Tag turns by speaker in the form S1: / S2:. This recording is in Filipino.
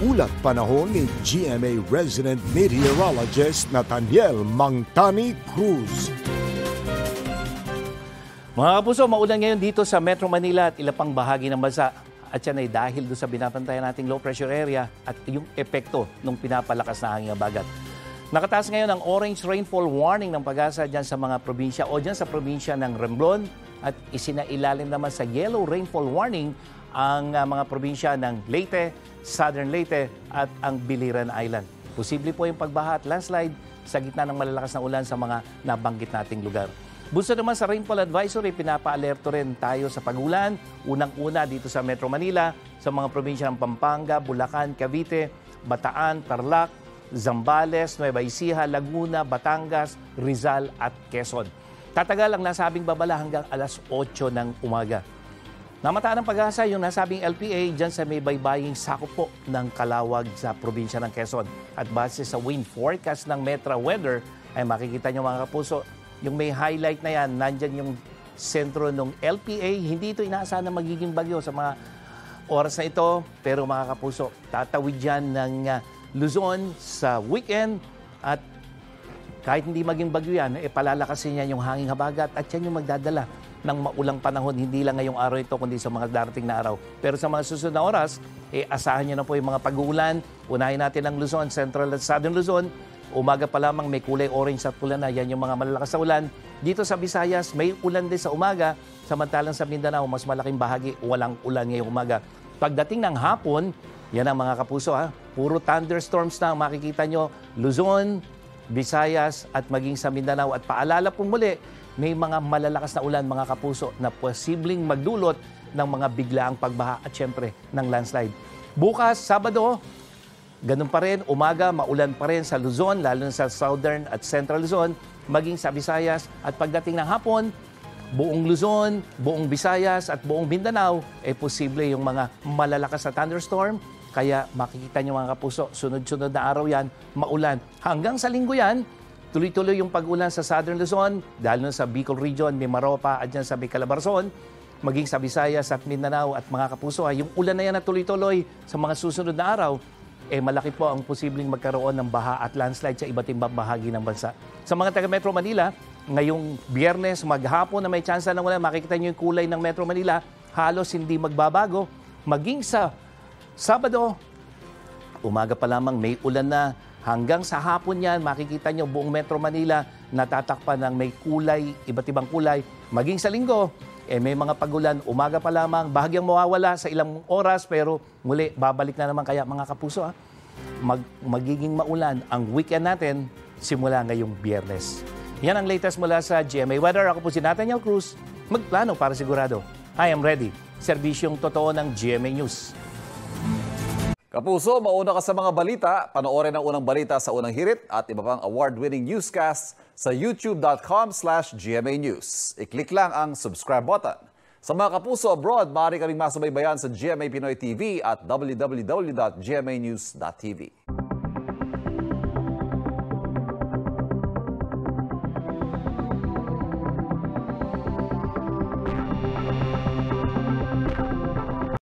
S1: ulat panahon ni GMA resident meteorologist Nathaniel Mangtani Cruz.
S2: Mga kapuso, maulan ngayon dito sa Metro Manila at ilang pang bahagi ng bansa. At yan ay dahil doon sa binabantayan nating low pressure area at yung epekto ng pinapalakas na hanging bagat. Nakataas ngayon ang orange rainfall warning ng pag-asa dyan sa mga probinsya o dyan sa probinsya ng Remblon at isinailalim naman sa yellow rainfall warning ang uh, mga probinsya ng Leyte, Southern Leyte at ang Biliran Island. Posible po yung pagbaha at landslide sa gitna ng malalakas na ulan sa mga nabanggit nating lugar. Busto naman sa rainfall advisory, pinapa-alerto rin tayo sa pagulan. Unang-una dito sa Metro Manila, sa mga probinsya ng Pampanga, Bulacan, Cavite, Bataan, Tarlac, Zambales, Nueva Ecija, Laguna, Batangas, Rizal at Quezon. Tatagal ang nasabing babala hanggang alas 8 ng umaga. Namataan ng pag-asa yung nasabing LPA dyan sa may baybaying sakop po ng Kalawag sa probinsya ng Quezon. At base sa wind forecast ng Metra Weather, ay makikita nyo mga kapuso, yung may highlight na yan, nandyan yung sentro ng LPA. Hindi ito inaasahan na magiging bagyo sa mga oras na ito. Pero mga kapuso, tatawid yan ng uh, Luzon sa weekend at kahit hindi maging bagyo yan, eh, palalakasin yan yung hanging habagat at yan yung magdadala ng maulang panahon, hindi lang ngayong araw ito, kundi sa mga darating na araw. Pero sa mga susunod na oras, eh, asahan nyo na po yung mga pag-uulan. Unahin natin ang Luzon, Central at Southern Luzon. Umaga pa lamang may kulay orange at pula na. Yan yung mga malalakas na ulan. Dito sa Visayas, may ulan din sa umaga. Samantalang sa Mindanao, mas malaking bahagi, walang ulan ngayong umaga. Pagdating ng hapon, yan ang mga kapuso ha. Puro thunderstorms na makikita nyo. Luzon, Visayas at maging sa Mindanao. At paalala po muli, may mga malalakas na ulan mga kapuso na posibleng magdulot ng mga biglaang pagbaha at syempre ng landslide. Bukas, Sabado, ganun pa rin, umaga, maulan pa rin sa Luzon, lalo na sa Southern at Central Luzon, maging sa Visayas at pagdating ng hapon, buong Luzon, buong Visayas at buong Mindanao, eh posible yung mga malalakas na thunderstorm. Kaya makikita nyo mga kapuso, sunod-sunod na araw yan, maulan. Hanggang sa linggo yan, Tuloy-tuloy yung pag-ulan sa Southern Luzon, dahil sa Bicol Region, Mimaropa at dyan sa Calabarzon, maging sa Visayas at Mindanao at mga kapuso, ay yung ulan na yan na tuloy-tuloy sa mga susunod na araw, eh malaki po ang posibleng magkaroon ng baha at landslide sa iba't ibang bahagi ng bansa. Sa mga taga Metro Manila, ngayong biyernes, maghapon na may tsansa ng ulan, makikita nyo yung kulay ng Metro Manila, halos hindi magbabago. Maging sa Sabado, umaga pa lamang may ulan na Hanggang sa hapon yan, makikita nyo buong Metro Manila natatakpan ng may kulay, iba't ibang kulay. Maging sa linggo, eh, may mga pagulan, umaga pa lamang, bahagyang mawawala sa ilang oras, pero muli, babalik na naman kaya mga kapuso. Ha? Mag, magiging maulan ang weekend natin simula ngayong biyernes. Yan ang latest mula sa GMA Weather. Ako po si Nathaniel Cruz. Magplano para sigurado. I am ready. Serbisyong totoo ng GMA News.
S3: Kapuso, mauna ka sa mga balita. Panoorin ang unang balita sa unang hirit at iba pang award-winning newscasts sa youtube.com slash GMA News. I-click lang ang subscribe button. Sa mga kapuso abroad, maaari kaming masubaybayan sa GMA Pinoy TV at www.gmanews.tv.